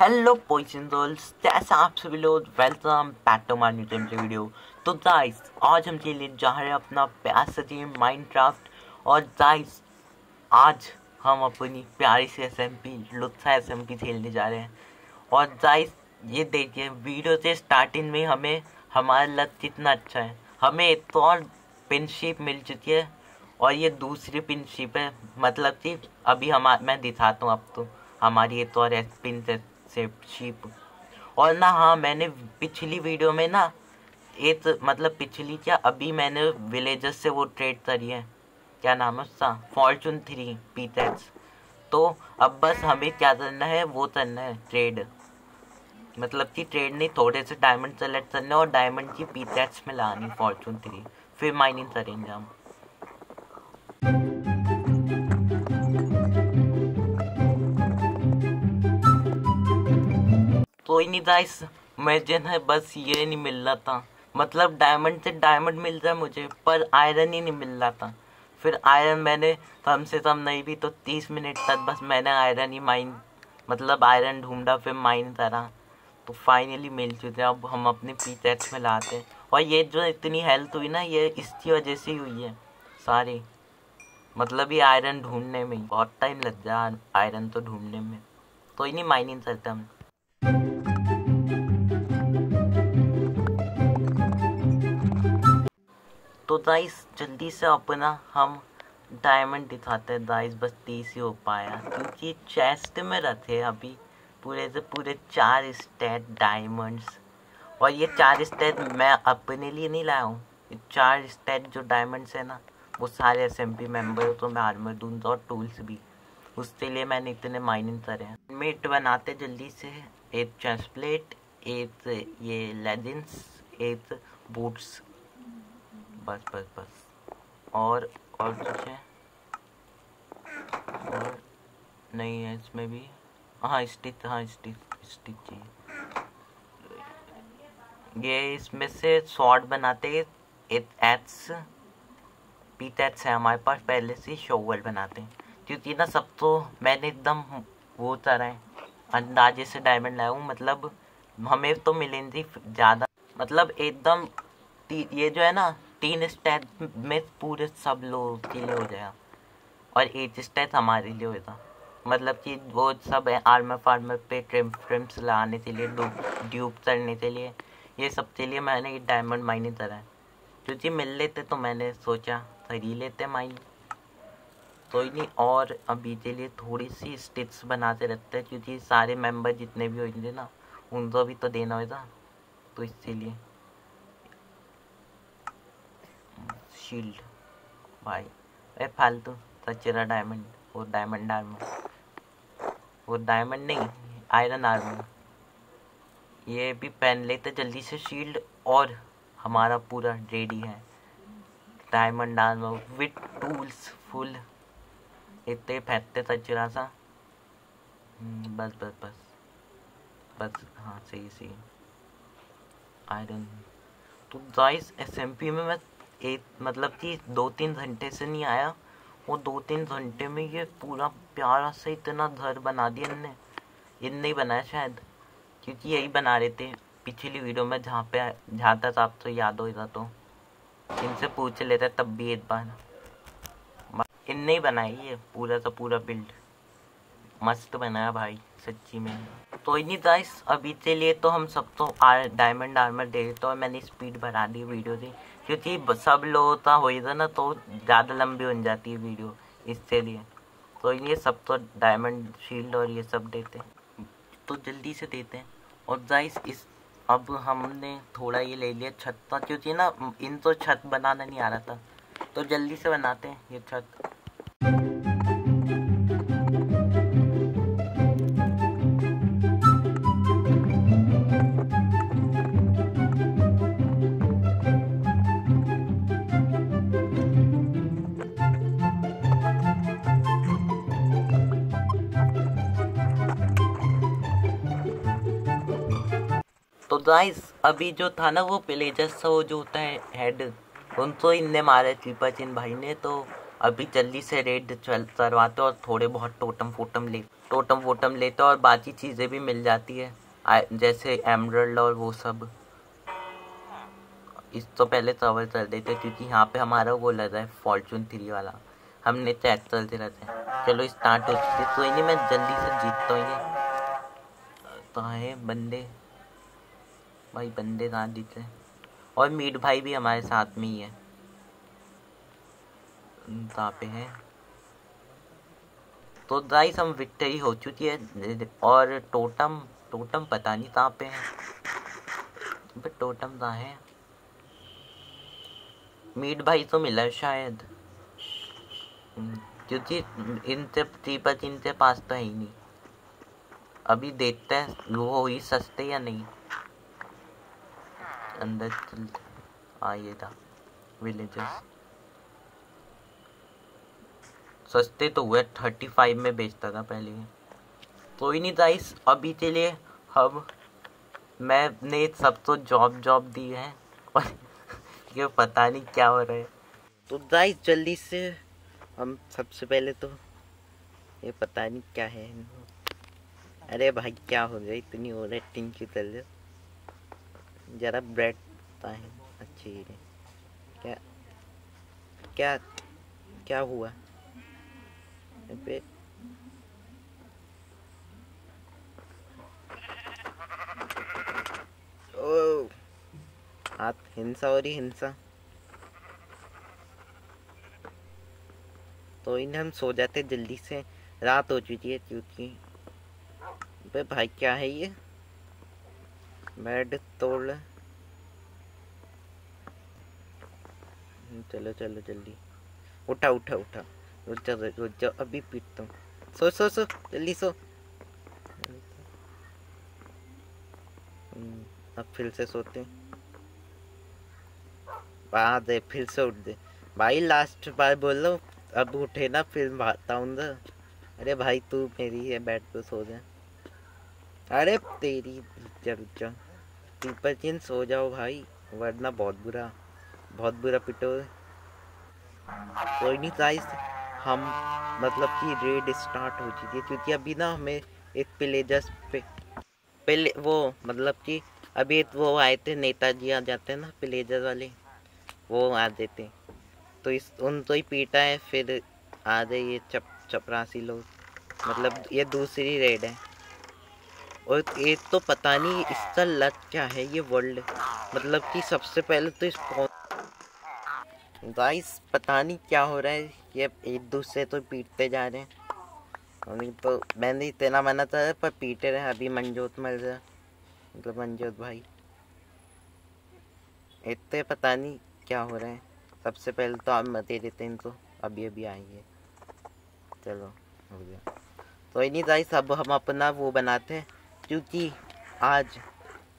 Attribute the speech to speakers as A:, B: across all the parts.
A: Hello boys and girls कैसे आप सभी लोग welcome back to my new temple video तो गाइस आज हम खेलने जा रहे हैं अपना प्यार से गेम माइनक्राफ्ट और गाइस आज हम अपनी प्यारी सी एस एम पी लुत्सा एस एम पी खेलने जा रहे हैं। और गाइस ये देखिए वीडियो से स्टार्टिंग में हमें, हमारा लक कितना अच्छा है। हमें एक तो और पिनशिप मिल चुकी है। और ये दूसरी पिनशिप है मतलब कि अभी हम, मैं दिखाता हूँ तो हमारी ये तो और पिन से शीप और ना हाँ मैंने पिछली वीडियो में ना, एक मतलब पिछली क्या, अभी मैंने विलेजर्स से वो ट्रेड करी है। क्या नाम है उसका? फॉर्चून थ्री पीटेक्स तो अब बस हमें क्या करना है, वो करना है ट्रेड मतलब कि ट्रेड नहीं, थोड़े से डायमंड सेलेक्ट करना और डायमंड की पीटेक्स में लानी फॉर्चून थ्री फिर माइनिंग करेंगे हम। कोई नहीं था इस मुझे है, बस ये नहीं मिल रहा था। मतलब डायमंड से डायमंड मिल रहा मुझे, पर आयरन ही नहीं मिल रहा था। फिर आयरन मैंने कम से कम नहीं भी तो तीस मिनट तक बस मैंने आयरन ही माइन मतलब आयरन ढूंढा, फिर माइन करा। तो फाइनली मिल चुके अब हम अपने पीचैक्स में लाते हैं। और ये जो इतनी हेल्थ हुई ना, ये इसकी वजह से ही हुई है, सारी। मतलब ये आयरन ढूँढने में, बहुत टाइम लग गया आयरन तो ढूँढने में। तो ही नहीं माइनिंग करते हम। तो दाइस, जल्दी से अपना हम डायमंड दिखाते हैं। दाइस, बस तीस ही हो पाया, क्योंकि चेस्ट में रखे अभी। पूरे से पूरे चार स्टेट डायमंड्स और ये चार स्टेट मैं अपने लिए नहीं लाया हूँ। चार स्टेट जो डायमंड्स है ना, वो सारे एस एम पी मेंबर तो मैं आर्मर दूँगा और टूल्स भी। उसके लिए मैंने इतने माइनिंग करे हैं। मेट बनाते जल्दी से, एक चेस्ट प्लेट एक ये लेगिंग्स एक बूट्स बस बस बस। और और कुछ है और नहीं है इसमें भी। हाँ स्टिच हाँ स्टिच स्टिच चाहिए। ये इसमें से शॉर्ट बनाते एट्स पीटेट्स है हमारे पास, पहले से शोवल बनाते हैं। क्योंकि ना सब तो मैंने एकदम वो तरह है, अंदाजे से डायमंड लाया हूँ मतलब हमें तो मिलेंगी ज़्यादा। मतलब एकदम ये जो है ना तीन स्टेप में पूरे सब लोगों के लिए हो जाएगा। और एक स्टेप हमारे लिए होगा मतलब कि वो सब है आर्मर फार्मर पे ट्रिम ट्रिम्स लगाने के लिए डूब ड्यूब करने के लिए। ये सब के लिए मैंने ये डायमंड माइनिंग करा है। क्योंकि मिल लेते तो मैंने सोचा, खरीद लेते माइन ही नहीं, और अभी के लिए थोड़ी सी स्टिच बनाते रहते हैं, क्योंकि सारे मेंबर जितने भी होंगे ना, उनको भी तो देना होगा तो इसीलिए शील्ड भाई अरे फालतू सचेरा डायमंड वो डायमंड आर्मर वो डायमंड नहीं आयरन आर्मर ये भी पहन लेते जल्दी से शील्ड और हमारा पूरा रेडी है. Diamond armour with tools full इतने फेंकते सचेरा सा. हम्म, बस बस बस. बस हाँ सही सही. आयरन तो गाइस एसएमपी में मैं एक मतलब कि दो तीन घंटे से नहीं आया। वो दो तीन घंटे में ये पूरा प्यारा से इतना घर बना दिया इनने। इनने ही बनाया शायद, क्योंकि यही बना रहे थे पिछली वीडियो में जहाँ पे जहाँ तक आप तो याद होगा तो। इनसे पूछ लेते तब भी एक बार। इनने ही बनाई ये पूरा सा पूरा बिल्ड मस्त बनाया भाई। सच्ची में। तो इन्हीं गाइस अभी के लिए तो हम सब तो आर डायमंड आर्मर दे देते और मैंने स्पीड बढ़ा दी वीडियो की क्योंकि सब लोग का हो था ना तो ज़्यादा लंबी बन जाती है वीडियो इससे लिए। तो ये सब तो डायमंड शील्ड और ये सब देते हैं। तो जल्दी से देते हैं। और गाइस इस, अब हमने थोड़ा ये ले लिया छत का, क्योंकि ना, इन तो छत बनाना नहीं आ रहा था। तो जल्दी से बनाते हैं ये छत। गाइस अभी जो था ना वो प्लेजर्स वो जो होता है हेड उनको इनने मारे चीपा चिन भाई ने तो अभी जल्दी से रेड चल करवाते और थोड़े बहुत टोटम फोटम ले टोटम वोटम लेते और बाकी चीज़ें भी मिल जाती है। जैसे एमरल्ड और वो सब। इस तो पहले कवर कर देते क्योंकि यहाँ पे हमारा वो लग है फॉर्चून थ्री वाला। हमने चेक चलते रहते हैं चलो स्टार्ट हो चुके कोई नहीं मैं जल्दी से जीतता हूँ ये। तो है बंदे। भाई, बंदे कहाँ दिखे? और मीट भाई भी हमारे साथ में ही है। पे है? तो गाइस हम विक्ट्री हो चुकी है। और टोटम टोटम पता नहीं कहाँ पे है। बट टोटम कहाँ है? मीट भाई तो मिला शायद। क्योंकि इनसे ट्रिपल इनसे पास तो है ही नहीं। अभी देखते हैं, वो हुई सस्ते या नहीं। अंदर चल हाँ ये था विलेजेस सस्ते तो हुए थर्टी फाइव में बेचता था पहले कोई नहीं गाइस अभी के लिए हम, मैंने सब तो जॉब जॉब दी है। और ये पता नहीं क्या हो रहा है। तो गाइस जल्दी से हम सबसे पहले तो ये पता नहीं क्या है। अरे भाई, क्या हो गया? इतनी हो रहा है टिंग की तरह। जरा ब्रेड है अच्छी क्या क्या क्या हुआ? पे ओ हाथ हिंसा हो रही हिंसा। तो इन्हें हम सो जाते जल्दी से। रात हो चुकी है, क्योंकि भाई क्या है ये? बेड तोड़ चलो चलो जल्दी। उठा उठा उठा। रुक जाओ रुक जाओ अभी पीटता हूँ। सो सो सो जल्दी सो। हम्म, अब फिर से सोते हैं। दे फिर से उठ दे। भाई लास्ट बार बोल लो अब उठे ना फिर भागता हूँ अरे भाई तू मेरी है बैठ पे सो जा। अरे तेरी चल चल पीपल चिन सो जाओ भाई, वरना बहुत बुरा बहुत बुरा पिटो। कोई नहीं गाइस हम मतलब कि रेड स्टार्ट हो चुकी है, क्योंकि अभी ना हमें एक प्लेजर्स पे, पहले वो मतलब कि अभी वो आए थे, नेताजी आ जाते हैं ना प्लेजर वाले, वो आ देते तो इस, उन तो ही पीटा है, फिर आ गए ये चप, चपरासी लोग। मतलब ये दूसरी रेड है। और एक तो पता नहीं इसका लत क्या है, ये वर्ल्ड मतलब कि सबसे पहले तो इस गाइस पता नहीं क्या हो रहा है ये एक दूसरे तो पीटते जा रहे हैं। अभी तो मैंने इतना मना था, पर पीटे रहे अभी मंजोत मर गया मतलब मंजोत भाई। इतने पता नहीं क्या हो रहा है। सबसे पहले तो आप मत देते हैं इनको। अभी अभी आएँगे चलो, हो गया। तो नहीं गाइस अब हम अपना वो बनाते हैं। क्योंकि आज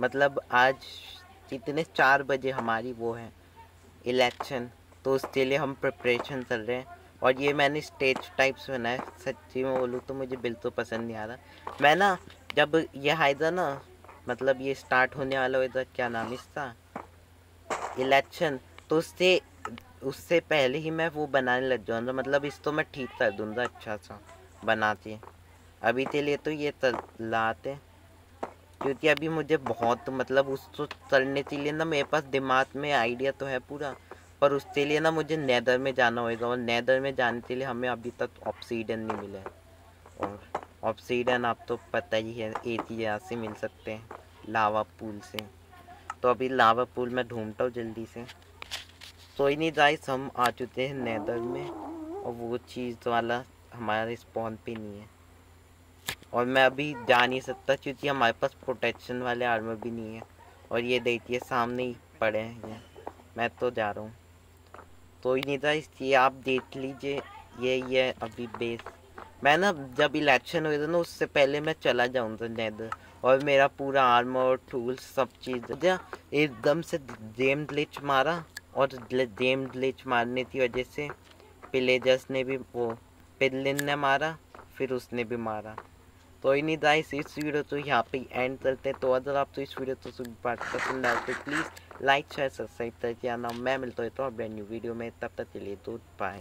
A: मतलब आज कितने चार बजे हमारी वो है इलेक्शन तो उसके लिए हम प्रिपरेशन कर रहे हैं। और ये मैंने स्टेज टाइप्स बनाए, सच्ची में बोलूँ तो मुझे बिल्कुल पसंद नहीं आ रहा। मैं ना, जब ये हाइदा ना मतलब ये स्टार्ट होने वाला हो क्या नाम इसका? इलेक्शन तो उससे उससे पहले ही मैं वो बनाने लग जाऊँगा मतलब इस तो मैं ठीक कर दूँगा अच्छा सा, बनाते। अभी के लिए तो ये लाते क्योंकि अभी मुझे बहुत मतलब उसको चलने के लिए ना मेरे पास दिमाग में आइडिया तो है पूरा। पर उसके लिए ना मुझे नैदर में जाना होगा और नैदर में जाने के लिए हमें अभी तक ऑप्सीडन नहीं मिला है। और ऑप्सीडन आप तो पता ही है, एक ही यहाँ से मिल सकते हैं लावा पूल से। तो अभी लावा पूल में ढूंढता हूँ जल्दी से। तो ही नहीं जाइस हम आ चुके हैं नैदर में और वो चीज़ वाला हमारे स्पॉन पे नहीं है। और मैं अभी जा नहीं सकता क्योंकि हमारे पास प्रोटेक्शन वाले आर्मर भी नहीं है। और ये देखिए, सामने ही पड़े हैं मैं तो जा रहा हूँ। तो ही नहीं था, इसलिए आप देख लीजिए। ये ये अभी बेस मैं ना जब इलेक्शन हुए थे ना, उससे पहले मैं चला जाऊँगा नैदर और मेरा पूरा आर्मर और टूल्स सब चीज़। एकदम से जेम ग्लिच मारा और जेम ग्लिच मारने की वजह से पिलेजर्स ने भी वो पिलिन ने मारा, फिर उसने भी मारा। तो नहीं गाइस इस वीडियो तो यहाँ पे एंड करते हैं। तो अगर आप तो इस वीडियो तो सुन पार्ट पसंद आए तो प्लीज़ लाइक शेयर सब्सक्राइब करके आना। मैं मिलता हूँ तो ब्रांड न्यू वीडियो में, तब तक के लिए तो बाय